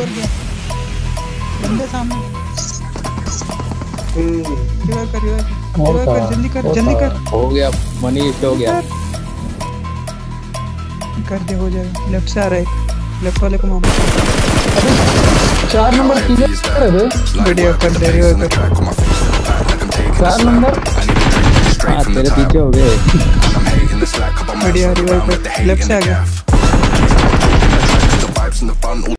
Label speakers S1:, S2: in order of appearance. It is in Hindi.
S1: कर दिया बंदे सामने। रिवाइव कर रिवाइव कर रिवाइव कर जल्दी कर जल्दी कर।
S2: हो गया मनीष हो गया।
S1: कर दे हो जाएगा लेफ़्ट से आ रहा है। लेफ़्ट वाले को मारो।
S3: चार नंबर किधर है बे
S1: बढ़िया कर दे रिवाइव कर
S3: चार नंबर?
S2: हाँ तेरे पीछे हो गए।
S1: बढ़िया रिवाइव कर। लेफ़्ट से आ गया।